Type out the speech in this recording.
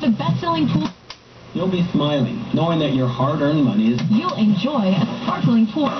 the best-selling pool. You'll be smiling, knowing that your hard-earned money is... You'll enjoy a sparkling pool.